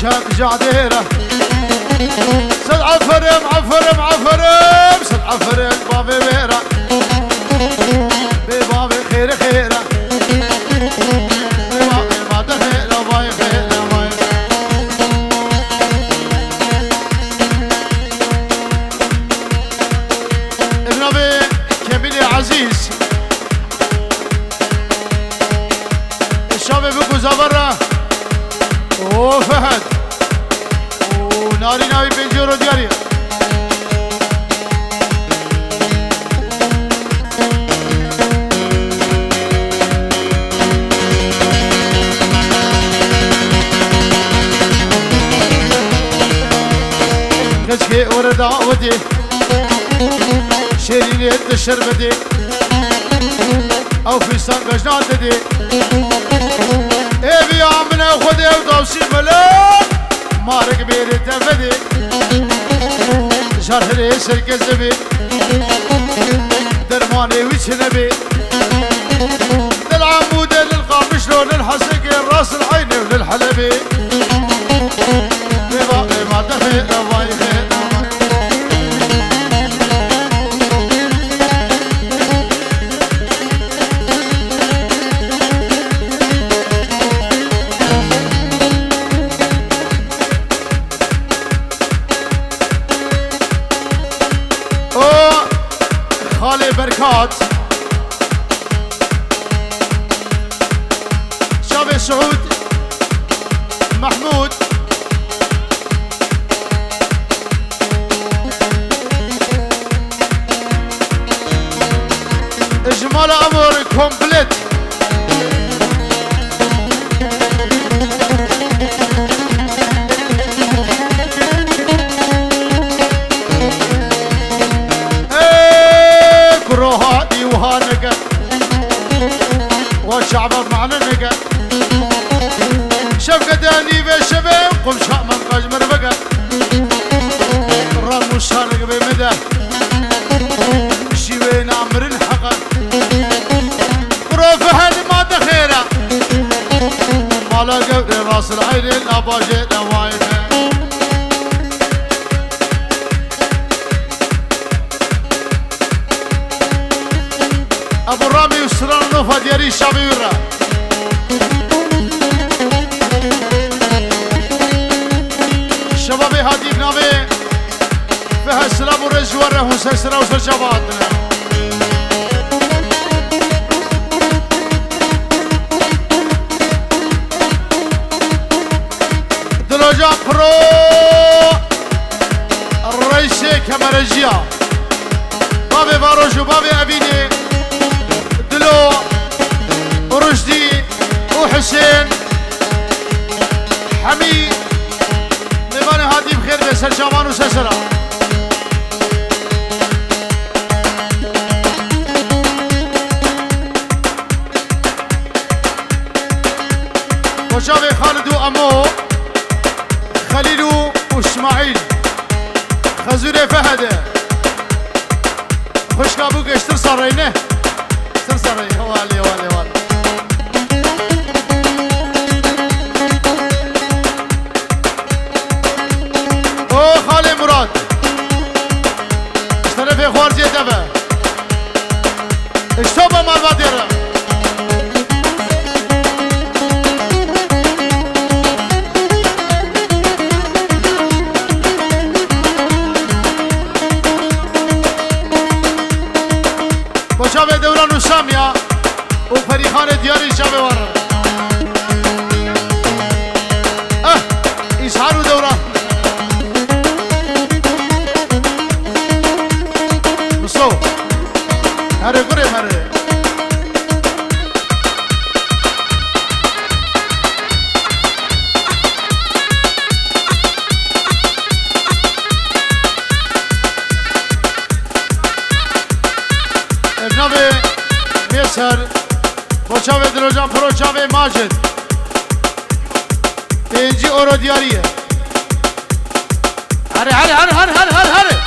مشهد جعديرة. سد عفرم عفرم عفرم. سد عفرم بابي بيرة وناري ناوي بنجورو دياري كشكي ورد عودي شيرين الشربتي او في سان دي ايه بيا من خدي ودوسي ملك مارك بيري تفدي شرح لي سلك الزبي درماني وش نبي؟ للعمود للقام شلون الحسك الراس العيني وللحلبي؟ خالي بركات شابي سعود الشعبي ورا شبابي هادي بنامي فيها سلام ورز ورا حسين سرا وسر شبابنا دلوجا برو الرئيس كمرجيا بابي باروش وبابي ابيني دلو وحسين حميد نباني هادي بخير بسر شامان وسسرا وشافي خالد وامو خليل واسماعيل خزوري فهد خوش كابو اشتر صارينه اشتر صارينه والي والي والي وشابه دوران وسامية وفريخان دياري شابه ورا اه Eser, Boçave Drojan Proçave Majed, Denci Oro Diyariye. Hadi hadi hadi hadi hadi hadi.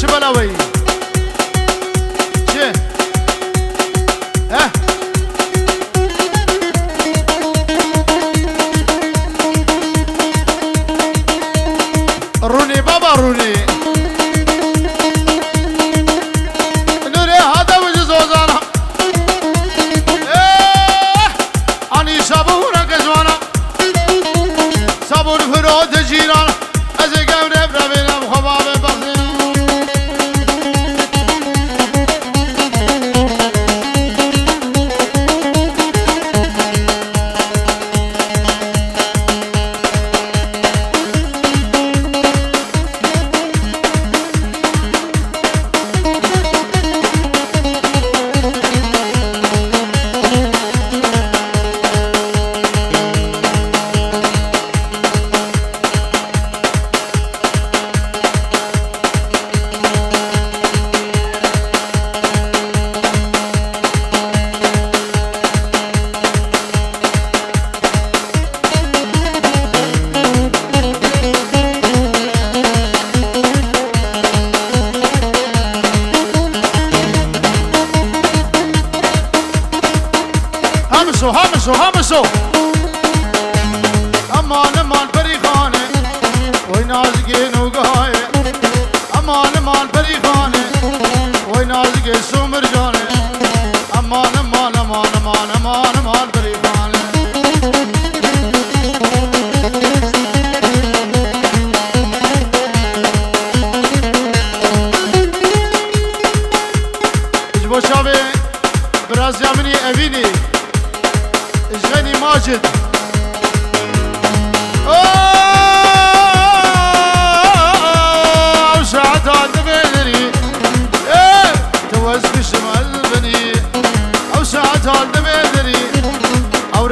چه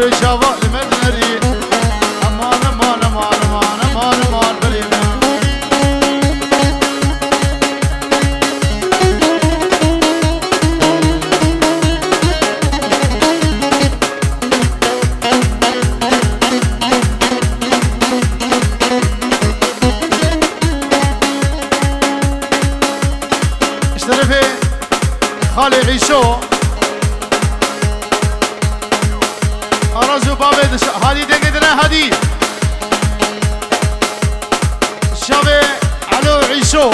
beijava Arzu Babet Hadi de gidene hadi Şabe Alo İşo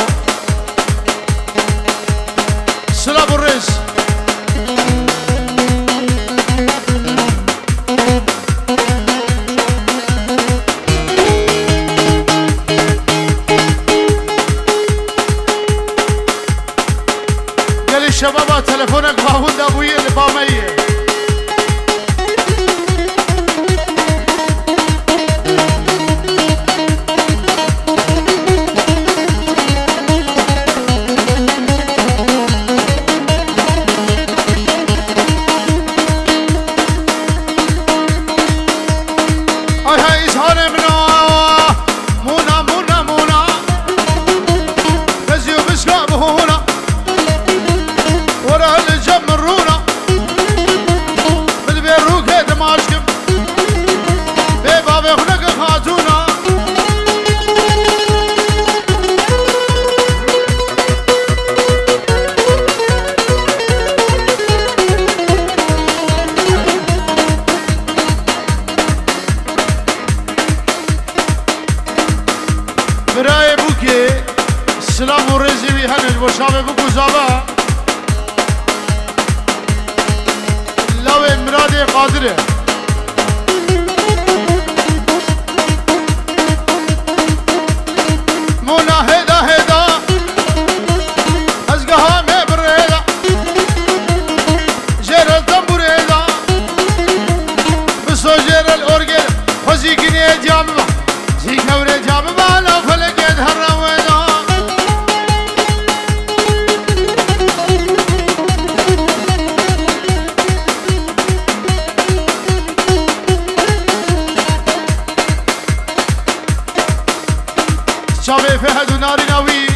شب فهد و ناریناوی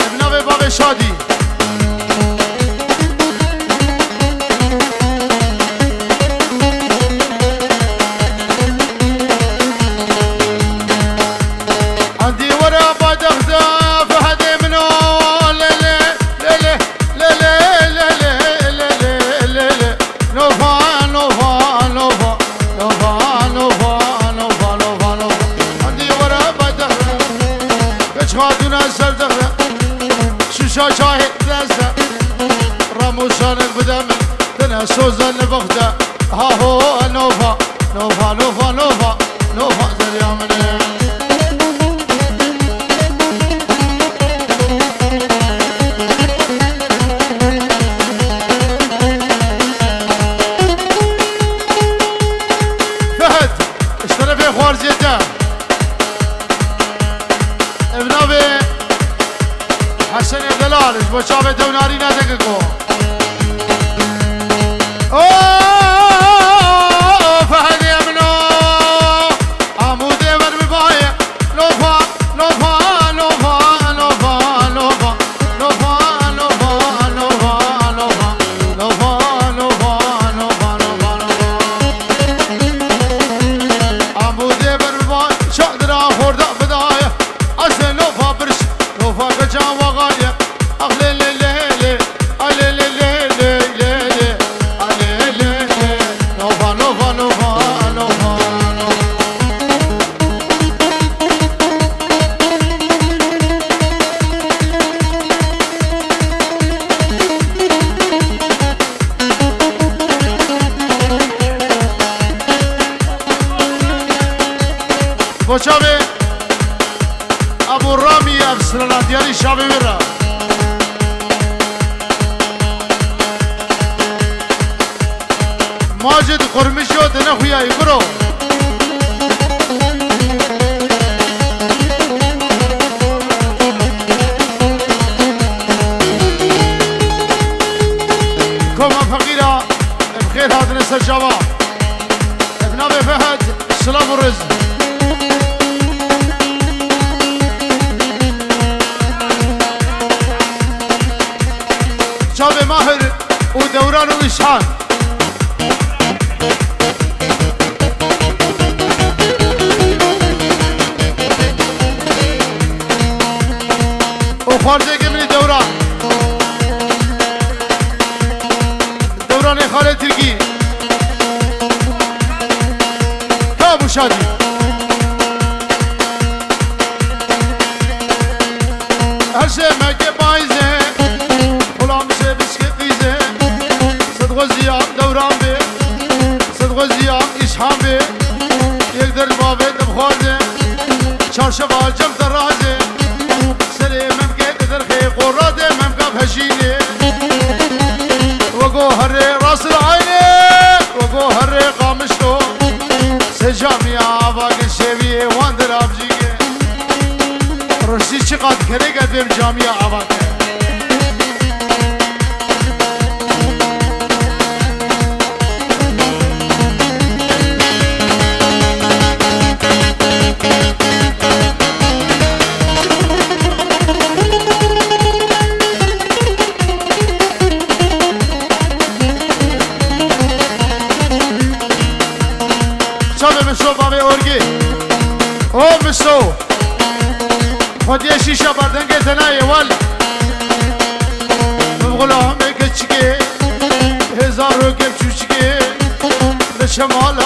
ابناو باب شادی. سوزن بغدا ها هو نوفا نوفا نوفا نوفا نوفا زريا مني فهد اشترى في خوار زيدا ابن حسن دلال اش بچاوه دوناري نادقكو ابو رامی افسرلندیانی شاوی برا ماجد قرمشو دنه خویای برو کما فقیرا بخیر حاضر سر جواب شیشه بردنگ زنای وال غلام گچگه هزار رو گپ به شمال